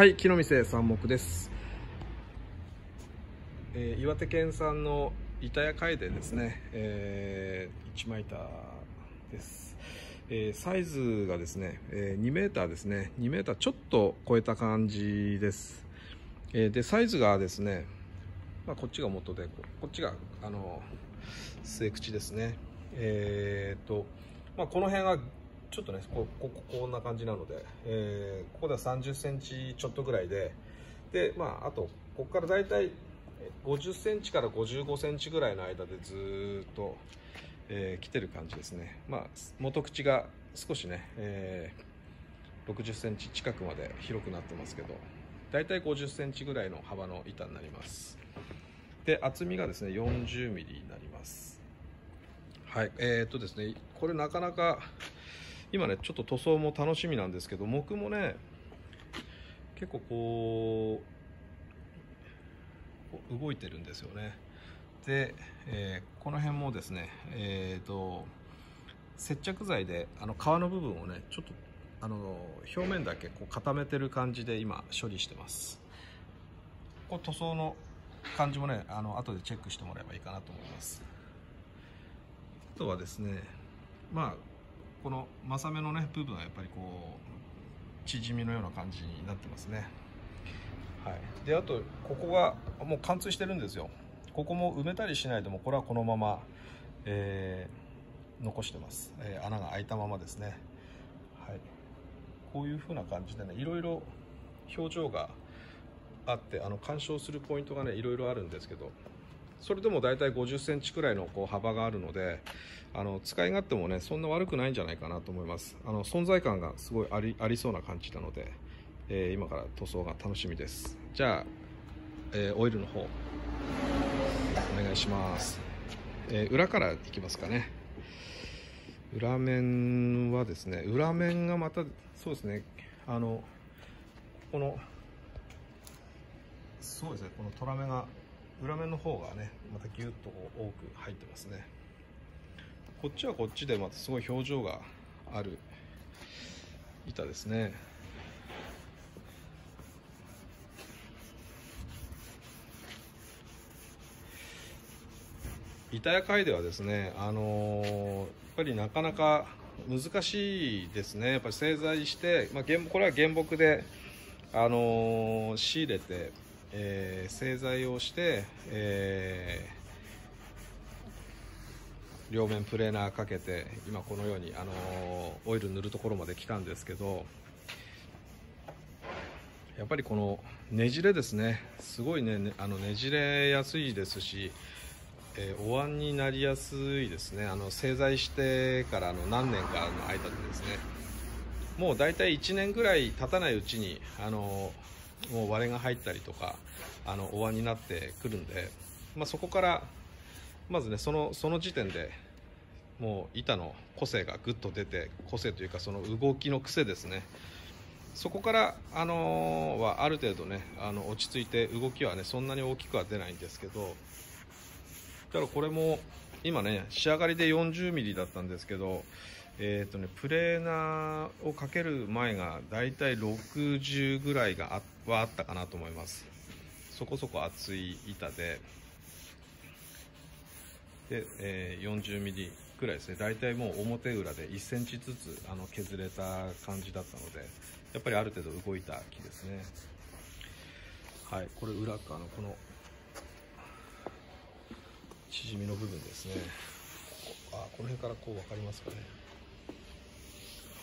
はい木の店三目です、えー岩手県産の板屋貝でですね、えー、一枚板です、えーサイズがですね、えー2メーターですね。2メーターちょっと超えた感じです、えーでサイズがですね、まあ、こっちが元でこっちがあの末口ですね。えー、と、まあ、この辺はちょっとねこここんな感じなので、えーここでは3 0センチちょっとぐらいでで、まあ、あとここからだいたい50センチから55センチぐらいの間でずっと、えー来てる感じですね、まあ、元口が少しね、えー60センチ近くまで広くなってますけどだいたい50センチぐらいの幅の板になります。で厚みがですね40ミリになります。はいえー、っとですねこれなかなか今ねちょっと塗装も楽しみなんですけど木もね結構こう動いてるんですよね。で、えーこの辺もですねえー、と接着剤であの皮の部分をねちょっとあの表面だけこう固めてる感じで今処理してます。こう塗装の感じもねあの後でチェックしてもらえばいいかなと思います。あとはですねまあこの正目のね部分はやっぱりこう縮みのような感じになってますね。はい。であとここがもう貫通してるんですよ。ここも埋めたりしないでもこれはこのまま、えー残してます、えー穴が開いたままですね。はい。こういう風な感じでねいろいろ表情があってあの鑑賞するポイントがねいろいろあるんですけどそれでも大体50センチくらいのこう幅があるのであの使い勝手もねそんな悪くないんじゃないかなと思います。あの存在感がすごいありありそうな感じなので、えー今から塗装が楽しみです。じゃあ、えーオイルの方お願いします、えー裏からいきますかね。裏面はですね裏面がまたそうですねあのこのそうですねこのトラメが裏面の方がねまたギュッと多く入ってますね。こっちはこっちでまたすごい表情がある板ですね。板屋会ではですねあのーやっぱりなかなか難しいですね。やっぱり製材して、まあ、これは原木であのー仕入れて、えー製材をして、えー両面プレーナーかけて今このように、あのーオイル塗るところまで来たんですけどやっぱりこのねじれですね。すごいねねあのねじれやすいですし、えーお椀になりやすいですね。あの製材してからの何年かの間でですね。もう大体1年ぐらい経たないうちにあのもう割れが入ったりとかあのお椀になってくるんで、まあ、そこからまずねそのその時点でもう板の個性がぐっと出て個性というかその動きの癖ですね。そこから、あのはある程度ねあの落ち着いて動きはねそんなに大きくは出ないんですけどだからこれも今ね仕上がりで 40mm だったんですけどえーとね、プレーナーをかける前がだいたい60ぐらいがあはあったかなと思います。そこそこ厚い板で。で、えー 40mm ぐらいですね。大体もう表裏で1センチずつあの削れた感じだったのでやっぱりある程度動いた木ですね。はいこれ裏側のこの縮みの部分ですね。あこの辺からこう分かりますかね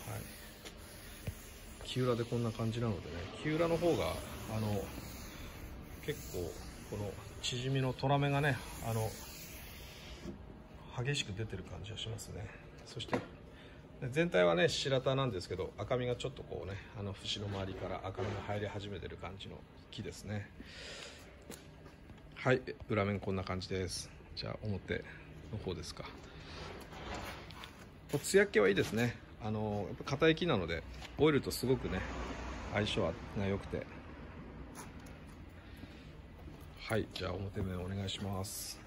はい木裏でこんな感じなのでね木裏の方があの結構この縮みのトラメがねあの激しく出てる感じがしますね。そして全体はね白田なんですけど赤みがちょっとこうねあの節の周りから赤みが入り始めてる感じの木ですね。はい裏面こんな感じです。じゃあ表の方ですか。こう艶っ気はいいですね。あのやっぱ硬い木なのでオイルとすごくね相性が良くて。はいじゃあ表面お願いします。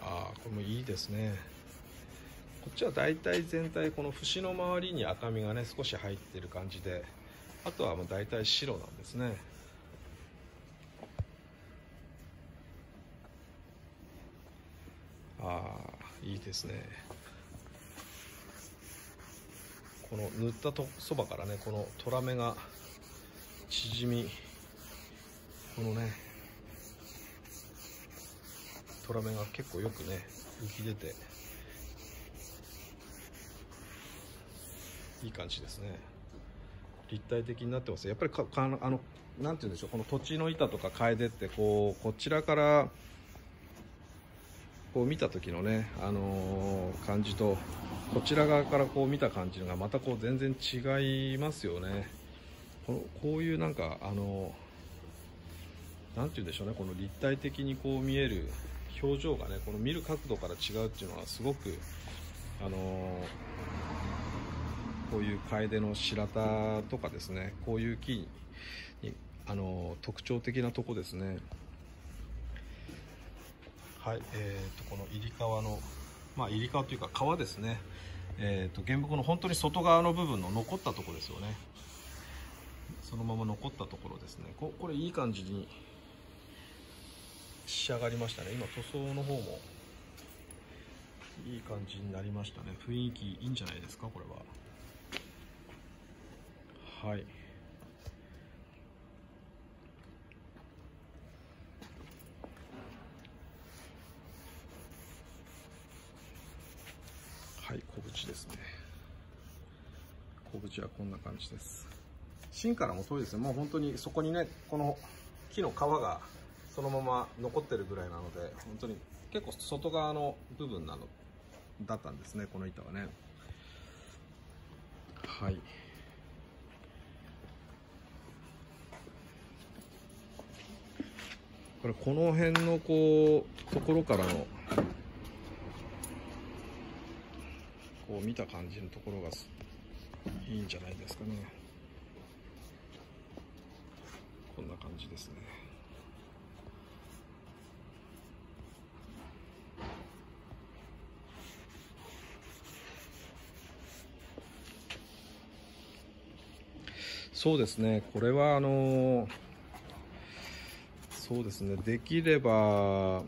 ああこれもいいですね。こっちは大体全体この節の周りに赤みがね少し入ってる感じであとはもう大体白なんですね。ああいいですね。この塗ったとそばからねこのトラ目が縮みこのねトラ目が結構よくね浮き出ていい感じですね。立体的になってますやっぱりかかあのなんて言うんでしょうこの土地の板とか楓ってこうこちらからこう見た時のね、あのー、感じとこちら側からこう見た感じがまたこう全然違いますよね。このこういうなんかあの何て言うんでしょうねこの立体的にこう見える表情がねこの見る角度から違うっていうのはすごくあのー、こういう楓の白田とかですねこういう木にあのー、特徴的なとこですね。はい、えーと、この入り川の、まあ、入川というか川ですね、えーと、原木の本当に外側の部分の残ったところですよね。そのまま残ったところですね。ここれいい感じに仕上がりましたね。今塗装の方もいい感じになりましたね。雰囲気いいんじゃないですかこれは。はい小縁ですね小縁はこんな感じです。芯からも遠いですね。もう本当にそこにねこの木の皮がそのまま残ってるぐらいなので本当に結構外側の部分なのだったんですねこの板はね。はい。これこの辺のこうところからのこう見た感じのところがいいんじゃないですかね。こんな感じですね。そうですね。これはあのそうですね。できれば、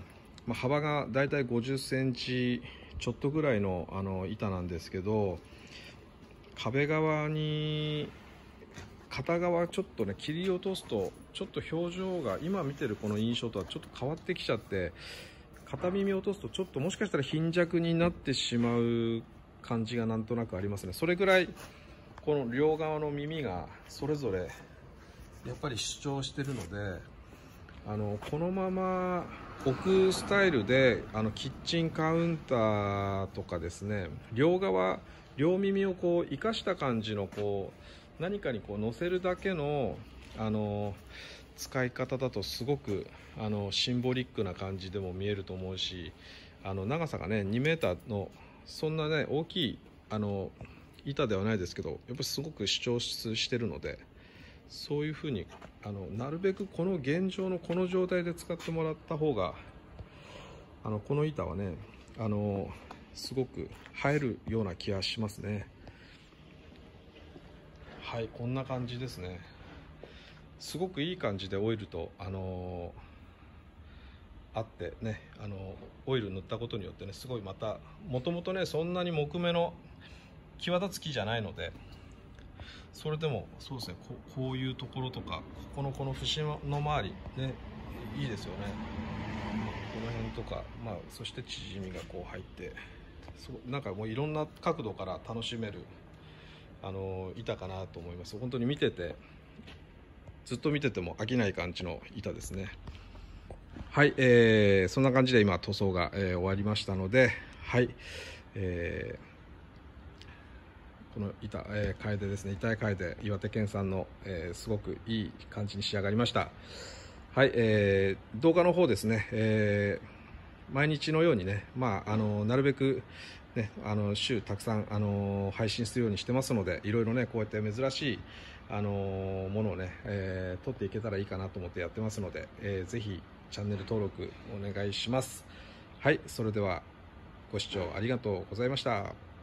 まあ、幅がだいたい50センチちょっとぐらいのあの板なんですけど壁側に片側ちょっとね切り落とすとちょっと表情が今見てるこの印象とはちょっと変わってきちゃって片耳落とすとちょっともしかしたら貧弱になってしまう感じがなんとなくありますね。それぐらいこの両側の耳がそれぞれやっぱり主張してるのであのこのまま置くスタイルであのキッチンカウンターとかですね両側両耳をこう生かした感じのこう何かにこう乗せるだけのあの使い方だとすごくあのシンボリックな感じでも見えると思うしあの長さがね2 m のそんなね大きいあの板ではないですけどやっぱりすごく主張してるので。そういうふうにあのなるべくこの現状のこの状態で使ってもらった方があのこの板はねあのすごく映えるような気がしますね。はいこんな感じですね。すごくいい感じでオイルとあのあってねあのオイル塗ったことによってねすごいまたもともとねそんなに木目の際立つ木じゃないのでそれでもそうですねここういうところとかここのこの節の周りねいいですよね。この辺とかまあそして縮みがこう入って。そなんかもういろんな角度から楽しめるあの板かなと思います。本当に見ててずっと見てても飽きない感じの板ですね。はい、えー、そんな感じで今塗装が、えー、終わりましたのではい、えーこの板、えー、楓ですね。板楓岩手県産の、えー、すごくいい感じに仕上がりました。はい、えー、動画の方ですね、えー、毎日のようにねまああのなるべくねあの週たくさんあの配信するようにしてますのでいろいろねこうやって珍しいあのものをね、えー、撮っていけたらいいかなと思ってやってますので、えー、ぜひチャンネル登録お願いしますはいそれではご視聴ありがとうございました。